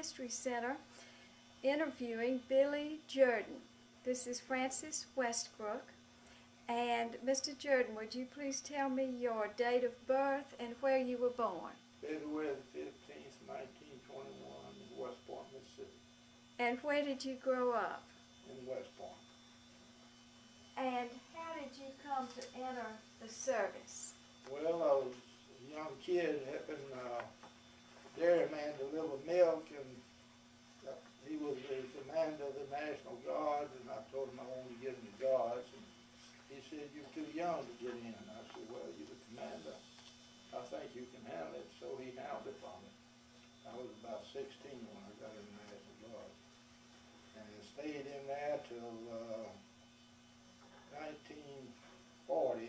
History Center interviewing Billy Jordan. This is Francis Westbrook. And Mr. Jordan, would you please tell me your date of birth and where you were born? February the fifteenth, nineteen twenty-one, in West Point, Mississippi, And where did you grow up? in West Point. And how did you come to enter the service? Well, I was a young kid helping, uh, dairy man delivered milk, and uh, he was the commander of the National Guard, and I told him I wanted to get in the Guards. And he said, you're too young to get in. I said, well, you're the commander. I think you can handle it. So he handled it for me. I was about 16 when I got in the National Guard. And I stayed in there till uh, 1940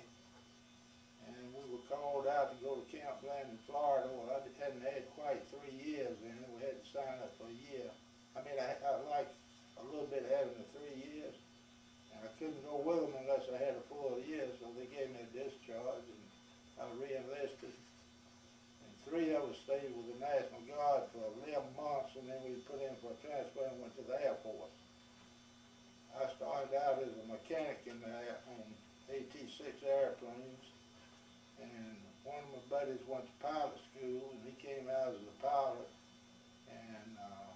called out to go to Camp Blanding in Florida. Well, I hadn't had quite three years then. We had to sign up for a year. I mean, I, I liked a little bit having the three years. And I couldn't go with them unless I had a full year, so they gave me a discharge and I re-enlisted. And three of us stayed with the National Guard for eleven months and then we put in for a transfer and went to the Air Force. I started out as a mechanic in the, air- on AT-6 airplanes. And one of my buddies went to pilot school and he came out as a pilot. And, uh,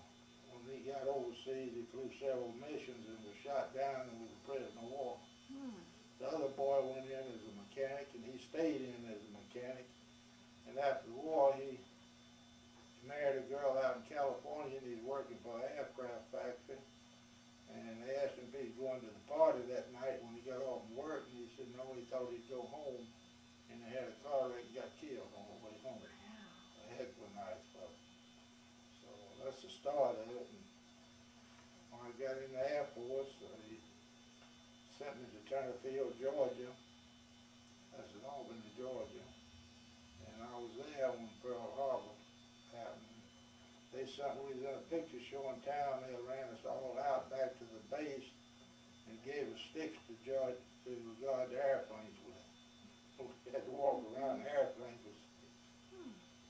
when he got overseas, he flew several missions and was shot down and was a prisoner of war. Hmm. The other boy went in as a mechanic and he stayed in as a mechanic. And after the war, he married a girl out in California and he's working for an aircraft factory. And they asked him if he'd going to the party that night when he got off from work and he said no, he thought he'd go home. And they had a car wreck and got killed on the way home. A heck of a nice fellow. So that's the start of it. And when I got in the Air Force, uh, he sent me to Turner Field, Georgia. That's in Albany, Georgia. And I was there when Pearl Harbor happened. They sent, we was in a picture show in town, they ran us all out back to the base and gave us sticks to judge, to guard the airplanes with. We had to walk around the airplanes with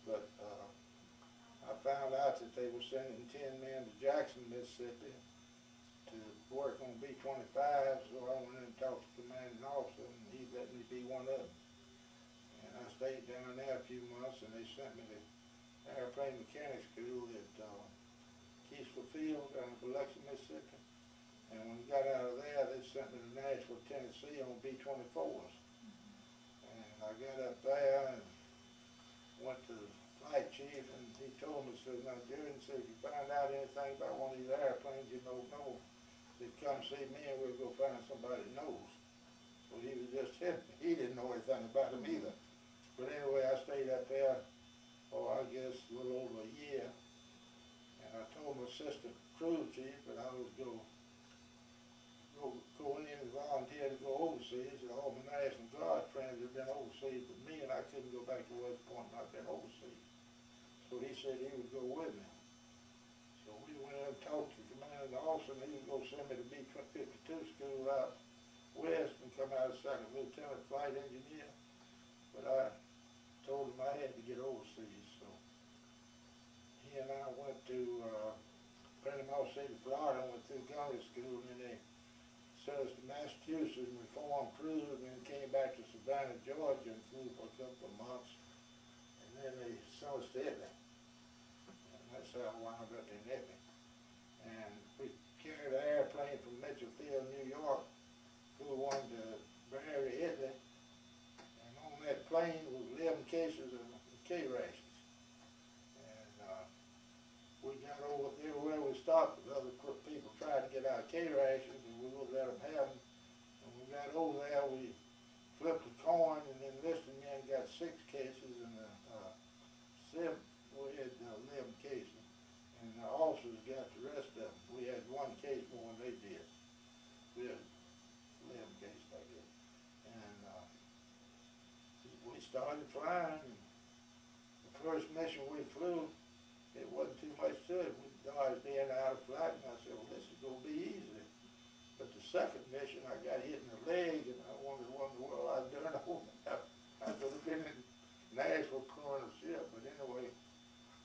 But, uh, I found out that they were sending ten men to Jackson, Mississippi to work on B twenty-five, so I went in and talked to the commanding officer, and he let me be one of them. And I stayed down there a few months, and they sent me to airplane mechanic school at, uh, Field down in Biloxi, Mississippi. And when we got out of there, they sent me to Nashville, Tennessee on B twenty-fours. And I got up there and went to the flight chief, and he told me, said, now, Jordan, said, if you find out anything about one of these airplanes you don't know, said, come see me and we'll go find somebody that knows. Well, he was just him, he didn't know anything about them either. But anyway, I stayed up there, oh, I guess a little over a year. And I told my assistant crew chief that I was go, go, go in and volunteer to go overseas. And all my National Guard friends had been overseas with me and I couldn't go back to West Point and I'd been overseas. So he said he would go with me. So we went and talked to the commanding officer, and he was gonna send me to B fifty-two school out west and come out as second lieutenant flight engineer. But I told him I had to get overseas, and I went to, uh, Panama City, Florida, and went through gunnery school, and then they sent us to Massachusetts and we formed crews, and then came back to Savannah, Georgia, and flew for a couple of months. And then they sent us to Italy. And that's how I wound up in Italy. And we carried an airplane from Mitchell Field, New York, flew one to Bari, Italy. And on that plane was eleven cases of K rations. And, uh, we got over, everywhere we other people tried to get our K rations and we wouldn't let them have them. And we got over there, we flipped a coin and then enlisted men got six cases and, uh, uh, seven, we had uh, eleven cases. And the officers got the rest of them. We had one case more than they did. We had eleven cases, I guess. And, uh, we started flying the first mission we flew, second mission, I got hit in the leg, and I wondered what in the world I'd done. I, I could have been in Nashville coronership, but anyway,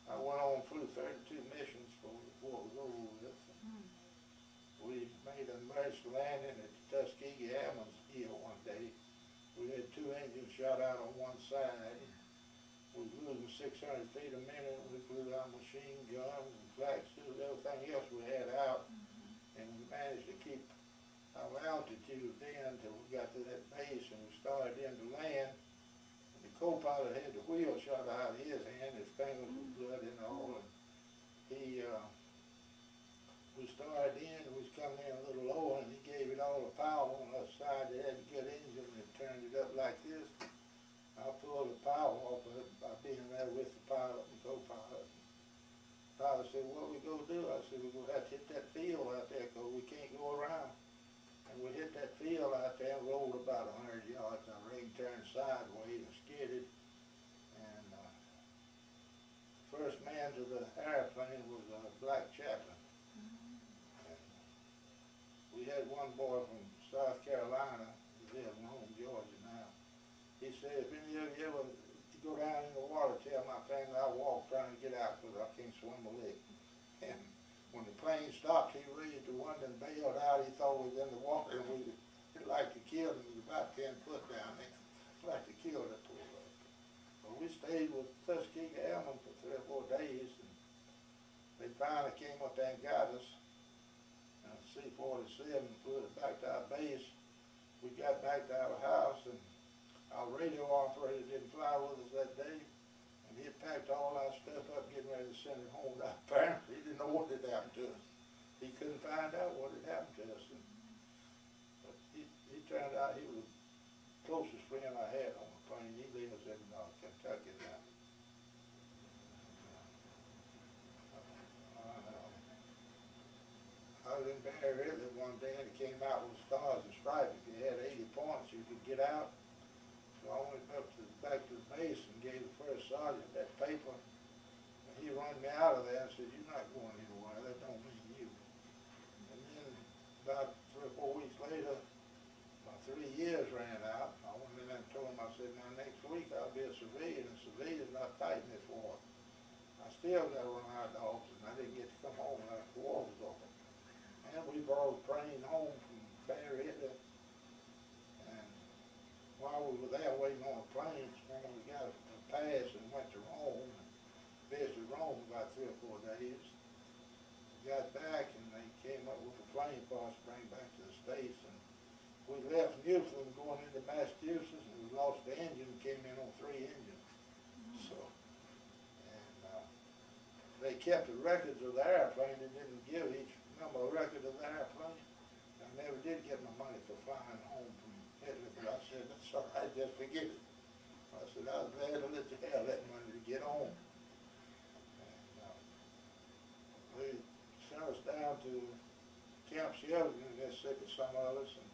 I went on through 32 missions before the war was over with. Mm. We made a emergency landing at Tuskegee Airmen's Hill one day. We had two engines shot out on one side. We were losing 600 feet a minute. We blew our machine guns and flax and everything else we had out altitude then till we got to that base and we started into land. And the co-pilot had the wheel shot out of his hand, his fingers were blood and all, and he, uh, we started in, we was coming in a little lower, and he gave it all the power on the side, they had a good engine, and turned it up like this. I pulled the power off of it by being there with the pilot and co-pilot. Pilot said, what we gonna do? I said, we're gonna have to hit that field out there, 'cause we can't go around. And we hit that field out there, and rolled about a hundred yards, and the rig turned sideways and skidded. And, uh, first man to the airplane was, uh, Black Chaplain. And We had one boy from South Carolina, he lives in Rome, Georgia now. He said, if any of you ever go down in the water, tell my family I walked trying to get out because I can't swim a lick. And when the plane stopped, he raised the window and bailed out. He thought we was in the water and we would like to kill him. He was about ten foot down there. Like to kill that poor guy. But we stayed with Tuskegee Airmen for three or four days and they finally came up there and got us. And C forty-seven flew us back to our base. We got back to our house and our radio operator didn't fly with us that day. And he packed all our stuff up, getting ready to send it home. Now, Apparently, he didn't know what had happened to us. He couldn't find out what had happened to us. And, but he, he turned out he was the closest friend I had on the plane. He lives in uh, Kentucky now. Uh, I was in Bari, Italy one day and it came out with stars and stripes. If you had eighty points, you could get out. So I went up to, the back to the base and gave the first sergeant that paper. And he run me out of there and said, you're not going anywhere, that don't mean you. And then about three or four weeks later, my three years ran out. I went in there and told him, I said, now next week I'll be a civilian and civilians not fighting this war. I still got to run our dogs and I didn't get to come home after the war was over. And we borrowed a plane home from Italy. And while we were there waiting on a plane, when we got a pass and went to Rome, and visited Rome about three or four days. Got back and they came up with a plane for us to bring back to the States and we left Newfoundland going into Massachusetts we lost the engine, came in on three engines. So, and uh, they kept the records of the airplane. They didn't give each number a record of the airplane. I never did get my money for flying home from Italy, but I said, that's all right, just forget it. I said, I was glad to let the hell that money to get home. And uh, they sent us down to Camp Shelby, and they said to some of us, and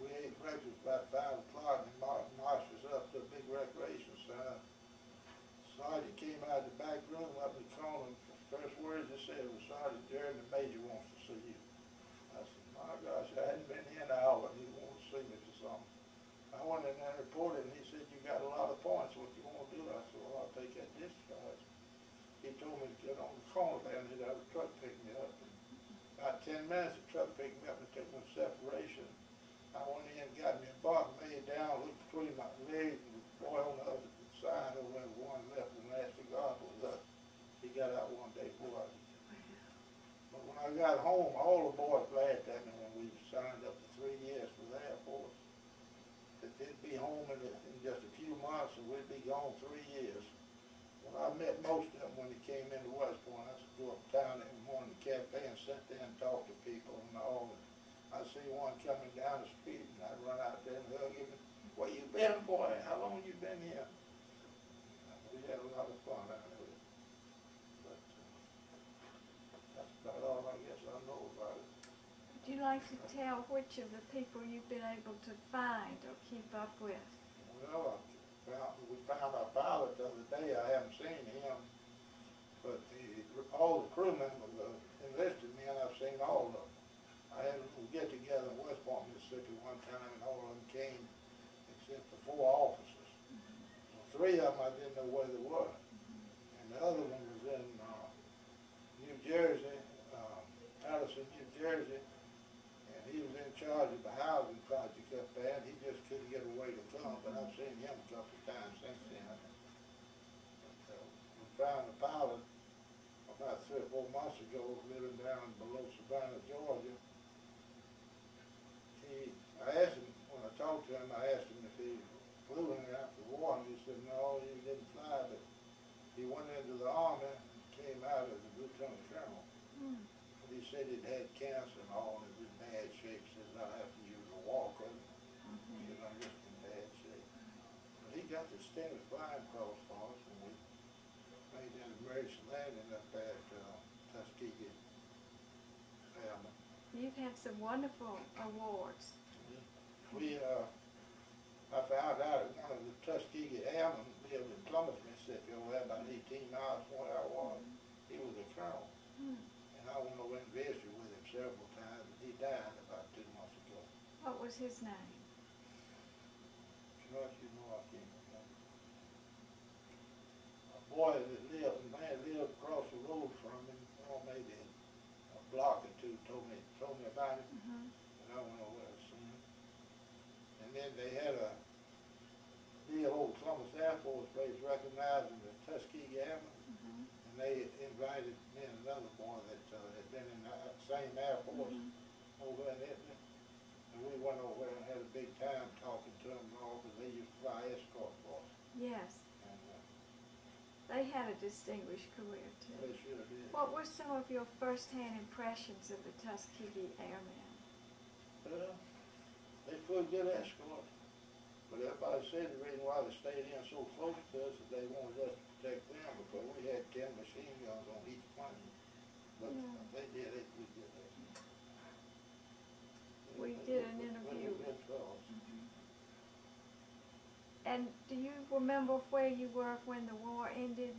we ate breakfast about 5 The wants to see you. I said, my gosh, I hadn't been here an hour, and he wanted to see me for something. I went in and reported, and he said, you got a lot of points, what you wanna do? I said, well, I'll take that discharge. He told me to get on the corner there, and he'd have a truck pick me up. About ten minutes, the truck picked me up and took me to separation. I went in, got me a bunk, laid down, looked between my legs, and the boy on the other side over there, one left, and last the guard was up. He got out one day before I but when I got home, all the boys laughed at me when we signed up for three years for the Air Force. That they'd be home in, in just a few months and we'd be gone three years. Well, I met most of them when they came into West Point. I used to go uptown every morning to the cafe and sit there and talk to people and all. And I see one coming down the street and I'd run out there and hug him. Where you been, boy? How long you been here? We had a lot of fun out there. But, uh, that's about all I guess I know about it. Would like to tell which of the people you've been able to find or keep up with? Well, we found our pilot the other day, I haven't seen him, but the, all the crew members, uh, enlisted men, I've seen all of them. I had a little get together in West Point, Mississippi one time, and all of them came, except for four officers. Well, Three of them I didn't know where they were, and the other one was in, uh, New Jersey, uh, Allison, New Jersey, and he was in charge of the housing project up there, and he just couldn't get away to come, but I've seen him a couple of times since then. But, uh, We found a four months ago, living down below Savannah, Georgia. He, I asked him, when I talked to him, I asked him if he flew in after the war, and he said, no, he didn't fly, but he went into the army and came out as a lieutenant colonel. But he said he'd had cancer and all, and was in bad shape, says I have to use a walker. He said, I'm just in bad shape. The Stennis Flying Cross for us when we made that emergency landing up at, uh, Tuskegee Airmen. You've had some wonderful awards. We, uh, I found out at one of the Tuskegee Airmen lived in Columbus, Mississippi, over there about eighteen miles from where I was. He was a colonel, Hmm. and I went over and visited with him several times, and he died about two months ago. What was his name? You know, you know, I can't remember. A boy that lived, a man lived across the road from him, oh, maybe a block or two, told me, told me about him. Mhm. And I went over there him. And then they had a deal old Columbus Air Force Base recognizing the Tuskegee Airmen. Mhm. And they invited me and another boy that uh, had been in that same Air Force Mhm. over in Italy. And we went over there and had a big time talking to them and all, because they used to fly escort for us. Yes, And uh, they had a distinguished career too. sure did. What were some of your first-hand impressions of the Tuskegee Airmen? Well, they flew a good escort. But everybody said the reason why they stayed in so close to us is they wanted us to protect them because we had ten machine guns on each plane. But Yeah. they did it, we did it. We They- did an interview good fellas. And do you remember where you were when the war ended?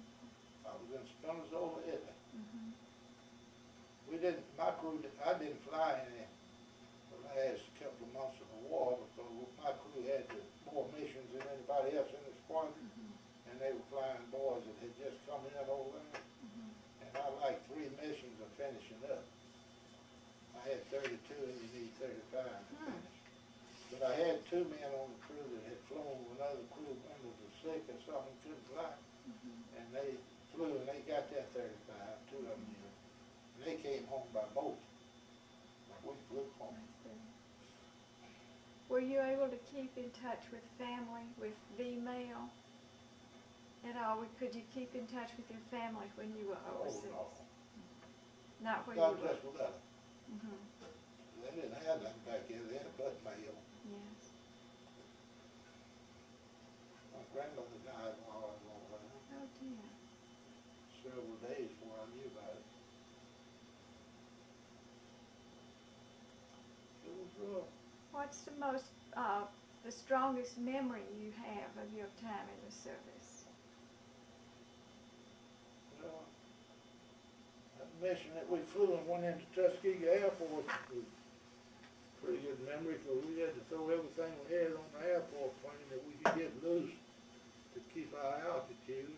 I was in Spinazzola, Italy. Mm-hmm. We didn't, my crew, I didn't fly any the last couple of months of the war because my crew had more missions than anybody else in the squadron. And they were flying boys that had just come in over there. And I like three missions of finishing up. I had thirty-two and you need thirty-five to Hmm. finish. But I had two men on the crew that had flown with another crew members were sick or something, couldn't fly. And they flew and they got that thirty-five, two of them did. And they came home by boat. We flew home. Were you able to keep in touch with family, with V-mail? At all, could you keep in touch with your family when you were Oh, overseas? no. Not when you God were. bless with that. Mhm. They didn't have nothing back here then but mail. Yes. My grandmother died while I was over there. Oh dear. Several days before I knew about it. It was rough. What's the most, uh, the strongest memory you have of your time in the service? Well, that mission that we flew and went into Tuskegee Air Force was pretty good memory, because we had to throw everything we had on the Air Force plane that we could get loose to keep our altitude.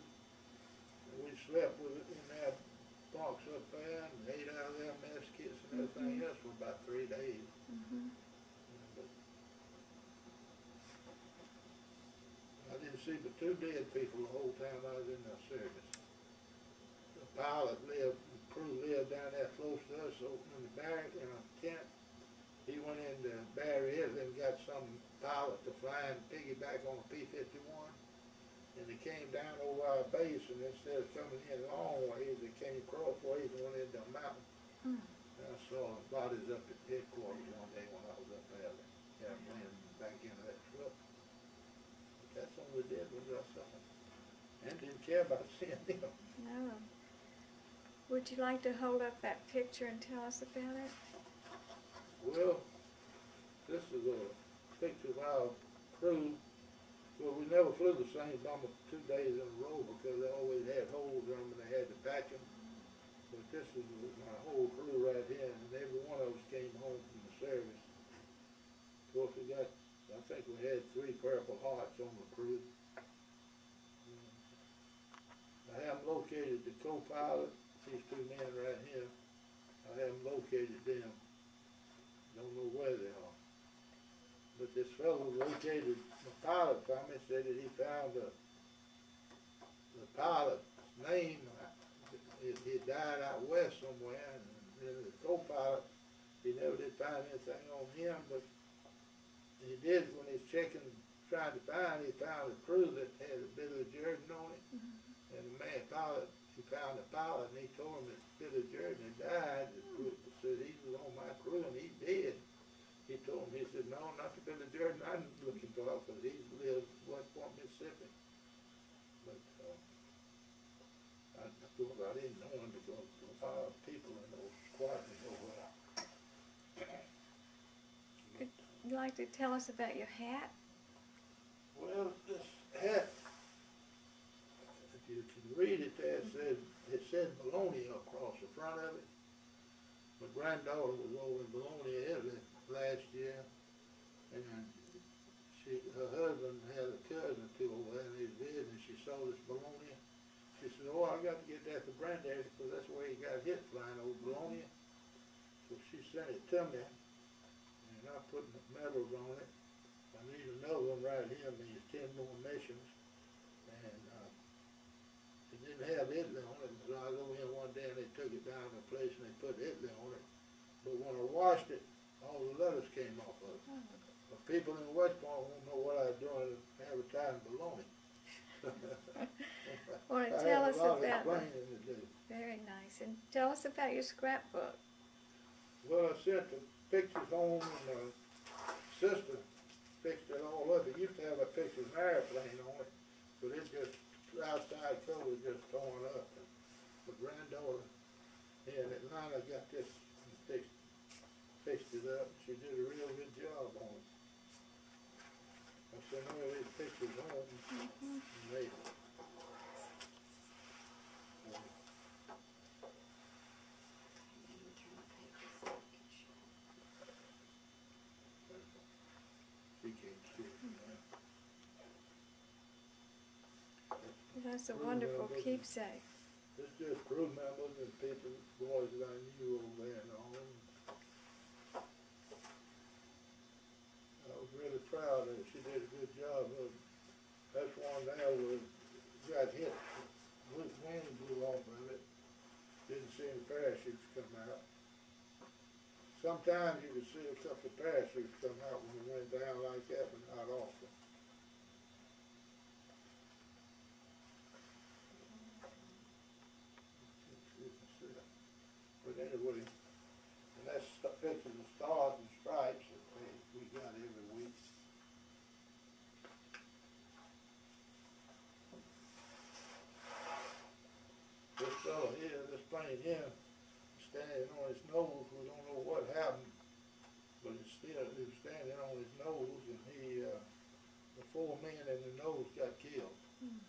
Slept with it in that box up there and ate out of their mess kits and everything else for about three days. Mm-hmm. But I didn't see but two dead people the whole time I was in the service. The pilot lived, the crew lived down there close to us, in the barrack, in a tent. He went into Barry Hill and got some pilot to fly and piggyback on a P fifty-one. And they came down over our base and instead of coming in long ways, they came crossways and went into a mountain. Hmm. I saw bodies up at headquarters one day when I was up there, yeah, back into that truck. But that's all we did was I saw them. And didn't care about seeing them. No. Would you like to hold up that picture and tell us about it? Well, this is a picture of our crew. Well, we never flew the same number two days in a row because they always had holes in them and they had to patch them. But this is my whole crew right here and every one of us came home from the service. Of course, we got, I think we had three Purple Hearts on the crew. I haven't located the co-pilot, these two men right here. I haven't located them. Don't know where they are. But this fellow located the pilot for me, said that he found the, the pilot's name, uh, he, he died out west somewhere, and then the co-pilot, he never did find anything on him, but he did when he's checking, trying to find, he found a crew that had a Billy Jordan on it. Mm-hmm. And the man pilot, he found the pilot and he told him that Billy Jordan had died, the crew said he was on my crew and he did. He told him, he said, no, not the Billy Jordan I'm looking for, cause he lives Point, Mississippi. But, uh, I, I thought I didn't know him because a lot of people in those squadrons over there. You'd like to tell us about your hat? Well, this hat, if you can read it there, it said, it said Bologna across the front of it. My granddaughter was over in Bologna, Italy last year, and she, her husband had a cousin or two over there, they visited, and she saw this Bologna. She said, oh, I got to get that for granddaddy, because that's where he got hit flying over Bologna. So she sent it to me, and I put medals on it. I need another one right here, means ten more missions, and, uh, it didn't have Italy on it, so I go in one day and they took it down to a place and they put Italy on it. But when I washed it, all the letters came off of it. People in West Point won't know what I was doing advertising baloney. Wanna tell us a lot of about the- explaining to do. Very nice. And tell us about your scrapbook. Well, I sent the pictures home and my sister fixed it all up. It used to have a picture of an airplane on it, but it just, the outside cover was just torn up. And My granddaughter in Atlanta got this and fixed, fixed it up. She did a real good job on it. Sent all these pictures home and they, she can't it. That's a wonderful keepsake. It's just crew members and people, boys that I knew over there and all. I was really proud her. She did a good job of. That's one there was, got hit, wind wind blew off of it. Didn't see any parachutes come out. Sometimes you could see a couple of parachutes come out when it went down like that, but not often. But anyway, and that's the picture of the stars and stripes that we, we got every week. This fellow here, this plane here, standing on his nose, we don't know what happened, but it's still, he was standing on his nose and he, uh, four men in the nose got killed. And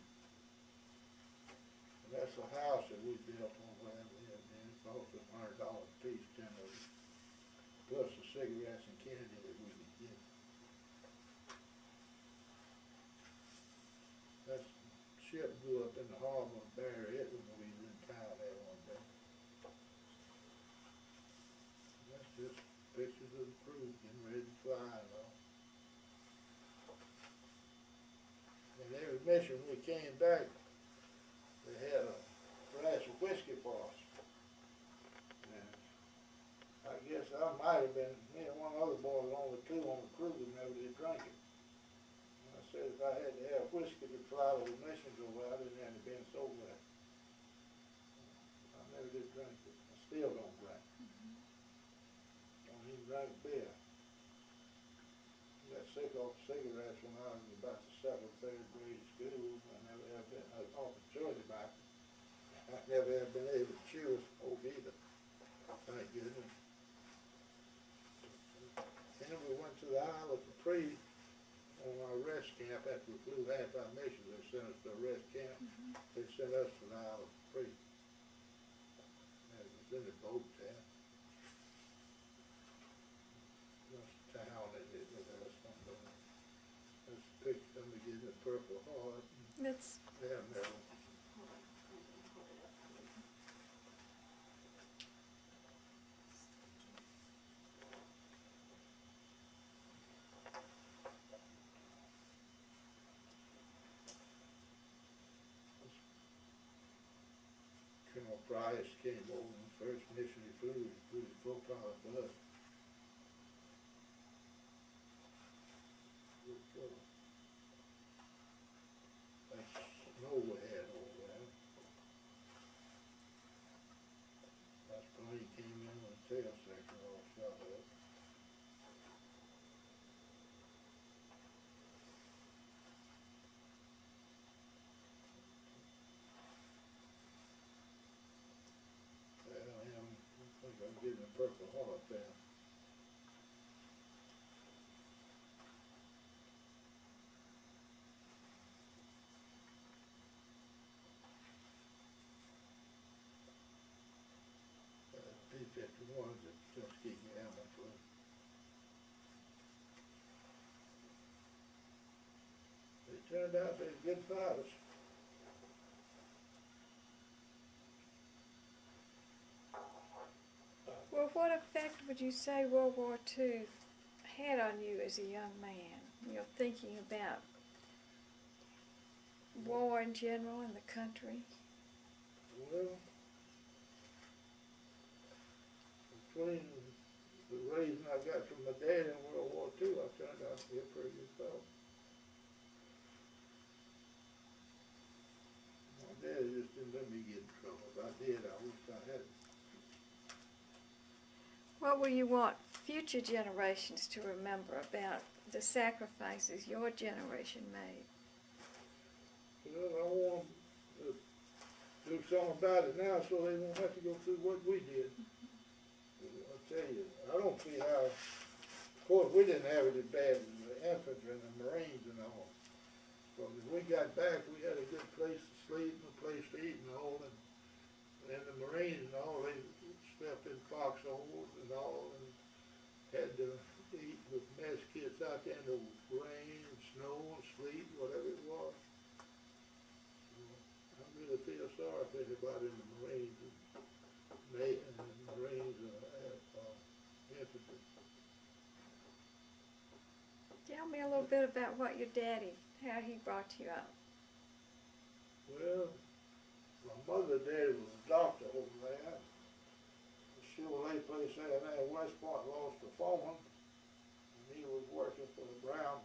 that's a house that we built on where we lived in, it cost us a hundred dollars a piece, ten of them. Plus the cigarettes and candy that we could get. That ship blew up in the harbor of Bari, it when we was in town there one day. That's just pictures of the crew getting ready to fly and all. Every mission we came back, they had a glass of whiskey for us. And I guess I might have been, me and one other boy was only two on the crew that never did drink it. And I said if I had to have whiskey to fly the missions over, I didn't have to been sober. I never did drink it. I still don't drink. Don't even drink beer. Got sick off cigarettes when I was about the seventh, third grade school. I never have been, I was off the choice about it. Have been able to chew a smoke either. Thank goodness. Then we went to the Isle of Capri on our rest camp after we flew half our mission. They sent us to a rest camp. Mm-hmm. They sent us to the Isle of Capri. And it was in the boat there. That's the town that it was, that's something. That's a picture of me getting a purple heart. That's Yeah, Merrill. Price came over the first aircraft. Uh, P fifty-ones at Tuskegee Airmen Club. They turned out they were good fighters. Well, what effect would you say World War II had on you as a young man? You know, thinking about war in general in the country. Well, between the raising I got from my dad in World War II, I turned out to be a pretty good fellow. My dad just didn't let me get in trouble. If I did, I wish I had. What will you want future generations to remember about the sacrifices your generation made? Well, I want to do something about it now so they won't have to go through what we did. I tell you, I don't see how, of course, we didn't have it as bad as the infantry and the marines and all. But when we got back, we had a good place to sleep and a place to eat and all, and, and the marines and all, they slept in foxholes and all, and had to eat with mess kits out there in the rain and snow and sleet, whatever it was. I really feel sorry for anybody in the Marines, and and the Marines, uh, at, uh, infantry. Tell me a little bit about what your daddy, how he brought you up. Well, my mother and daddy was a doctor over there. Chevrolet place there in West Point lost a foreman, and he was working for the Brown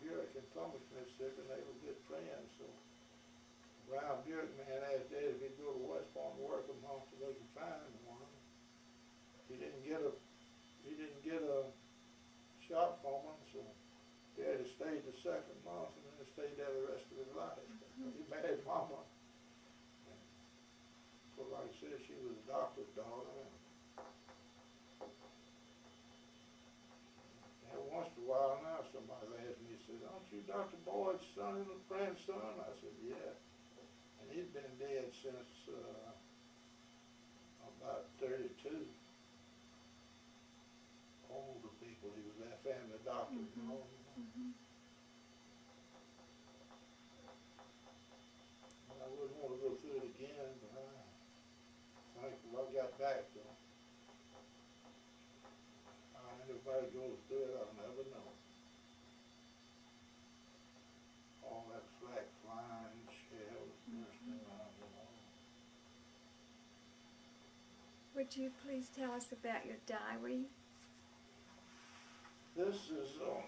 you Dr. Boyd's son and grandson? I said, yeah. And he'd been dead since uh, about 32 Would you please tell us about your diary? This is a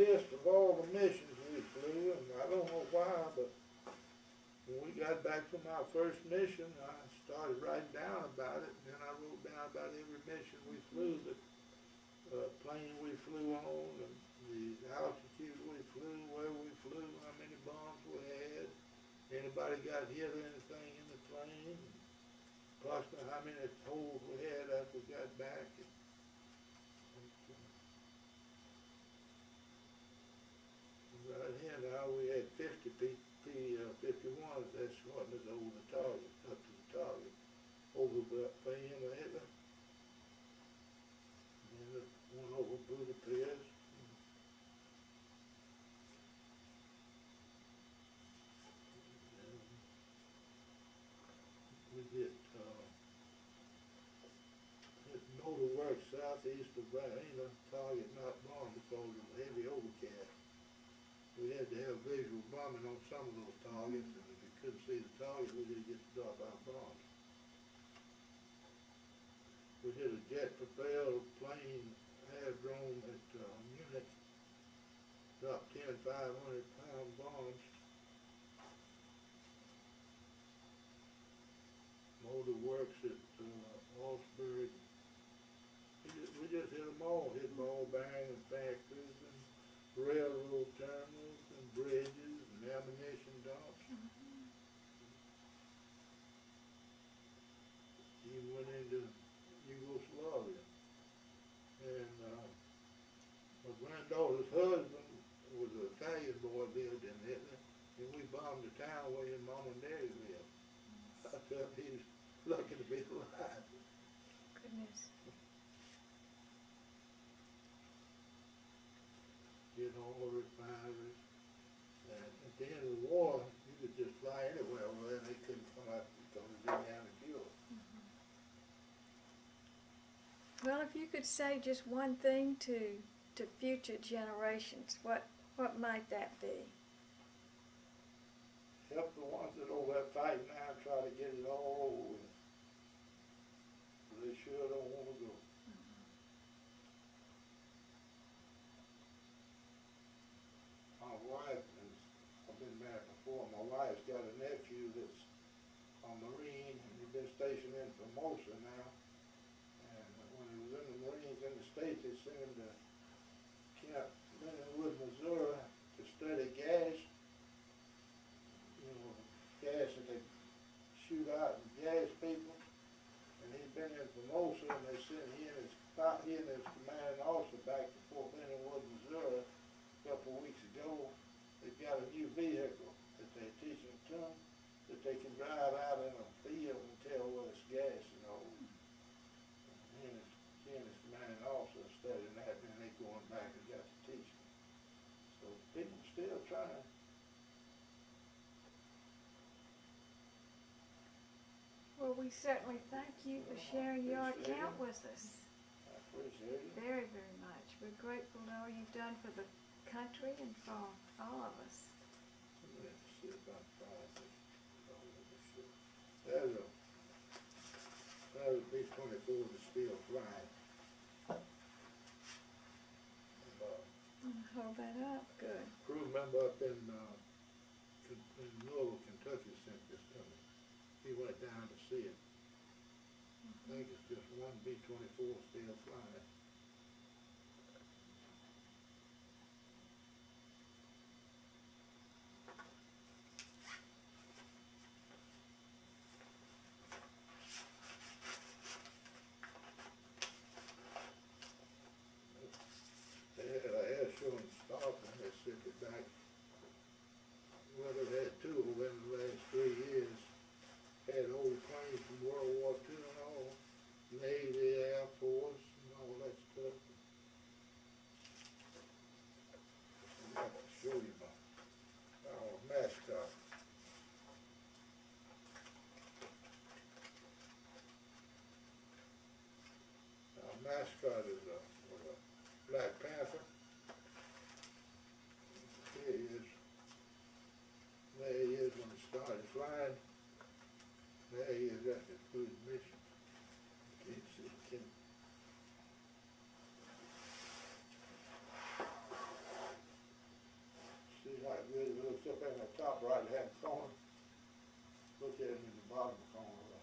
list of all the missions we flew, and I don't know why, but when we got back from our first mission, I started writing down about it, and then I wrote down about every mission we flew, the uh, plane we flew on, and the altitude we flew, where we flew, how many bombs we had, anybody got hit or anything approximately how many holes we had after we got back. Right here now, we had fifty P, P, uh, fifty-ones, that's what was over the target, up to the target, over the Vienna, Hitler. And then the one over Budapest. And We did, uh, hit motor work southeast of Vienna, target not bombed because of heavy overcast we had to have visual on some of those targets, and if we couldn't see the target, we didn't get to drop our bombs. We hit a jet propelled plane aerodrome at, uh, Munich, dropped ten five hundred pound bombs. Motor works at, uh, Augsburg. We just, we just hit them all, hit ball bearing factories and railroad and ammunition dumps. Even went into Yugoslavia. And uh, my granddaughter's husband was an Italian boy lived in Hitler, and we bombed the town where his mom and daddy lived. I tell him he's lucky to be alive. Goodness. You know, refineries. And at the end of the war, you could just fly anywhere over there, and they couldn't come out because they didn't have the fuel. Well, if you could say just one thing to to future generations, what what might that be? Help the ones that over there fighting now, try to get it all over with. They sure don't wanna go. My wife is, I've been married before, my wife's got a nephew that's a Marine, and he's been stationed in Formosa now. And when he was in the Marines in the States, they sent him to Camp Leonard Wood, to study gas. You know, gas that they shoot out and gas people. And he's been in Formosa, and they sent and his, he and his commanding officer back to Fort Leonard Wood, Missouri, a couple of weeks ago. They've got a new vehicle that they're teaching to them, that they can drive out in a field and tell whether it's gas and all. He and his, he and his commanding officer are studying that, and then they going back and got to teach them. So people still trying. Well, we certainly thank you for sharing your account with us. I appreciate it. Very, very much. We're grateful to all you've done for the country and for all of us. Let's see if I can find this. Let me see. There's a, that would be twenty-four to still flying. Hold that up. Good. crew member up in, uh, in Louisville, Kentucky sent this to me. He went down to see it. I think it's just one B twenty-four still flying. They had a air show in Stockton, they sent it back. Well, they've had two of them in the last three years. Had old planes from World War Two and all, Navy, Air Force, and all that stuff. I'd like to show you my, our mascot. Our mascot is a, was a Black Panther. Here he is. There he is when he started flying. There he is after the cruise mission. Can't see, can See how it really looks up in the top right hand corner. Look at him in the bottom corner.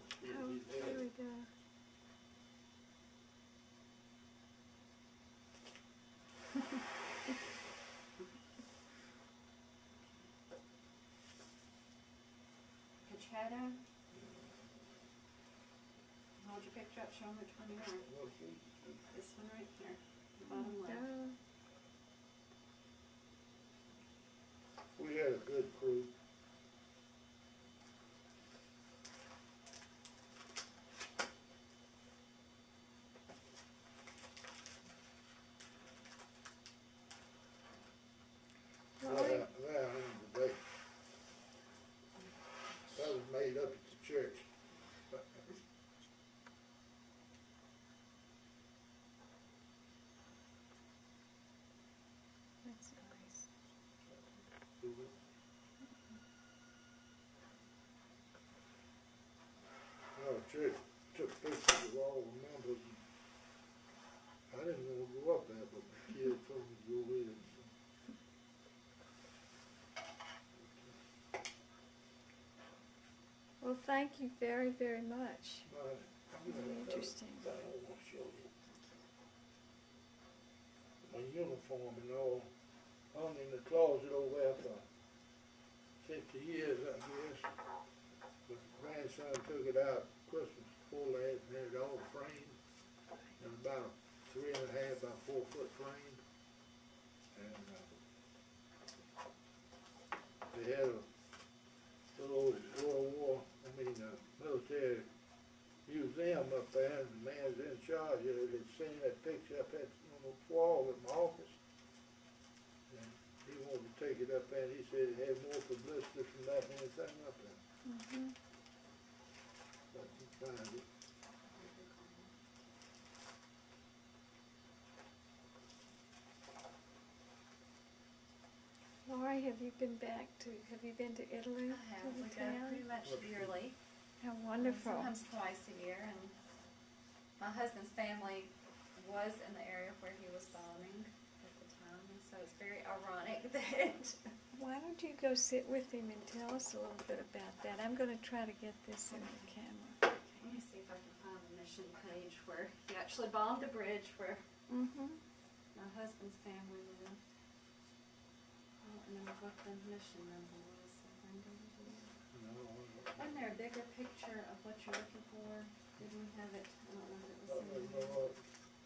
Let's see if Oh, he's there. there we go. Put your head down. Hold your picture up, show them which one you are. Look, he- This one right here, bottom mm, left. Go. We had a good crew. Well, Well, we- that, that end today. That was made up at the church. That's nice. Our church took pictures of all the members. I didn't wanna go up there, but my kids told me to go with it. so. Well, thank you very, very much. Very interesting. My uniform and all hung in the closet over there for fifty years, I guess. But grandson took it out Christmas before last and had it all framed. And about a museum up there, and the man's in charge of it, had seen that picture up at, on the wall at my office. And he wanted to take it up there, and he said it had more publicity from that than anything up there. Mhm. But he found it. Lori, have you been back to, have you been to Italy? I have, we the go pretty much yearly. How wonderful. Sometimes twice a year, and my husband's family was in the area where he was bombing at the time, and so it's very ironic that Why don't you go sit with him and tell us a little bit about that? I'm gonna try to get this in the camera. Let me see if I can find the mission page where he actually bombed the bridge where Mm-hmm. my husband's family lived. I what the mission number was. so Brenda, did you know? You know, Wasn't there a bigger picture of what you're looking for? Didn't we have it? I don't know if it was in you there.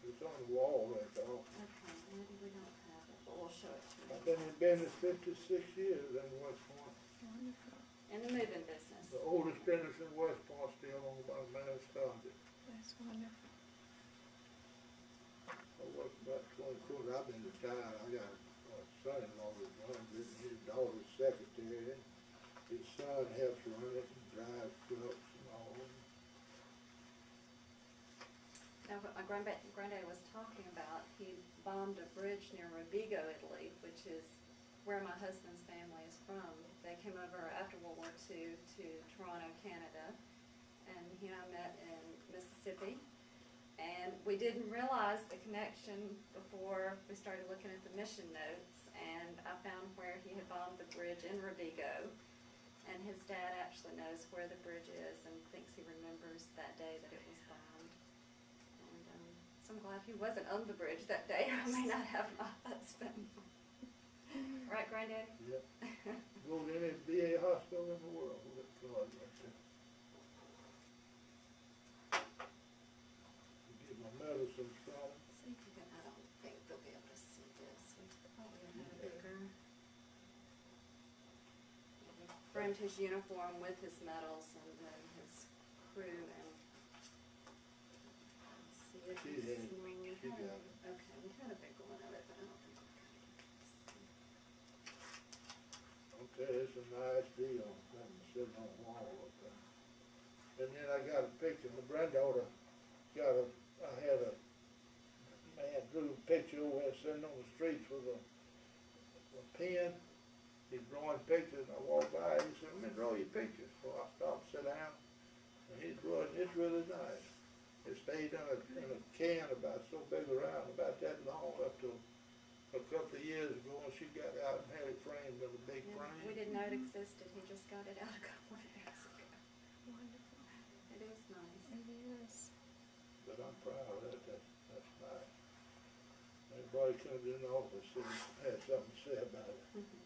It's on the wall, that's all. Okay, maybe we don't have it, but we'll show it to you. I've been in business fifty-six years in West Point. Wonderful. In the moving business. The oldest business in West Point, still owned by the man who started. That's wonderful. I worked about twenty quarters, I've been retired, I got a son-in-law that runs it, and his daughter's secretary. His son helps run it and drives trucks and all. Now, what my granddad, granddad was talking about, he bombed a bridge near Rovigo, Italy, which is where my husband's family is from. They came over after World War II to Toronto, Canada, and he and I met in Mississippi. And we didn't realize the connection before we started looking at the mission notes, and I found where he had bombed the bridge in Rovigo. And his dad actually knows where the bridge is and thinks he remembers that day that it was bombed. And um, so I'm glad he wasn't on the bridge that day. I may not have my husband. right, Granddaddy? Yep. Go to any VA hospital in the world with that card right there. Get my medicines from, See if you can, I don't think they'll be able to see this. We probably have a bigger. He Framed his uniform with his medals and then his crew and. See if She you had- see when you she had. Okay, we had a big one of it, but I don't think we okay, it's a nice deal, it sitting on the wall up there. And then I got a picture, my granddaughter got a, I had a man drew a picture over there sitting on the streets with a, a pen. He's drawing pictures, and I walked by, and he said, let me draw your pictures. So I stopped, sit down, and he's drawing, it's really nice. It stayed in a, in a can about so big around, about that long, up to a couple of years ago, and she got out and had it framed in a big Yeah, frame. We didn't know it existed, he just got it out a couple of years ago. Wonderful. It is nice. It is. But I'm proud of that, that's, that's nice. Everybody comes in the office and has something to say about it. Mhm.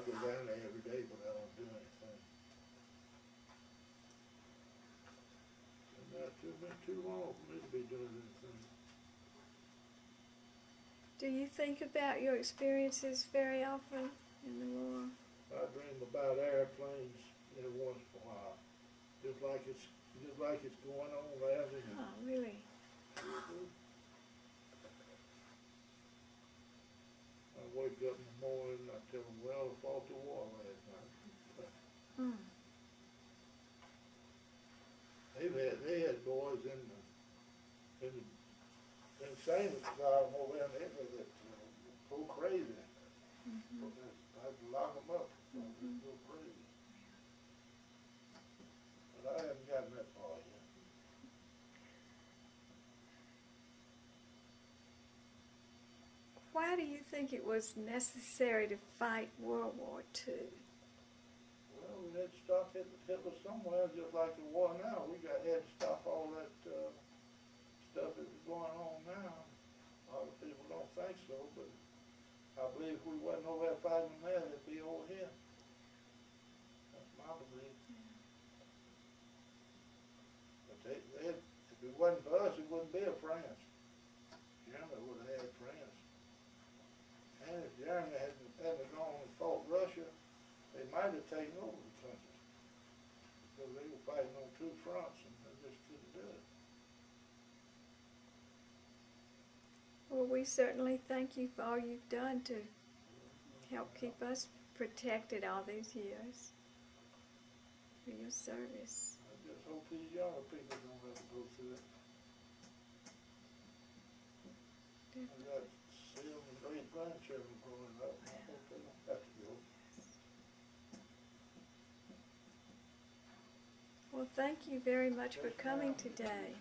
I go down there every day, but I don't do anything. And too, been too long for me to be doing anything. Do you think about your experiences very often in the war? I dream about airplanes every once in a while, just like it's, just like it's going on there. and- Oh, really? I wake up morning, I well, fought the war last night. Hmm. They had, they had boys in the, in the, in St. Asylum over there in Italy that uh, go crazy. Mhm. I had to lock them up, so they go crazy. But I haven't gotten that far yet. Why do you think it was necessary to fight World War II? Well, we had to stop Hitler, somewhere, just like the war now. We got, had to stop all that, uh, stuff that's going on now. A lot of people don't think so, but I believe if we wasn't over there fighting there, it'd be over here. That's my belief. But they, they, if it wasn't for us, it wouldn't be a France. Germany would have had France. If Germany hadn't, hadn't and fought Russia, they might have taken over the country. Because they were fighting on two fronts and they just couldn't do it. Well, we certainly thank you for all you've done to help keep us protected all these years. For your service. I just hope these younger people don't have to go through it. I got seven great grandchildren growing up, I hope they don't have to go. Well, thank you very much for coming today.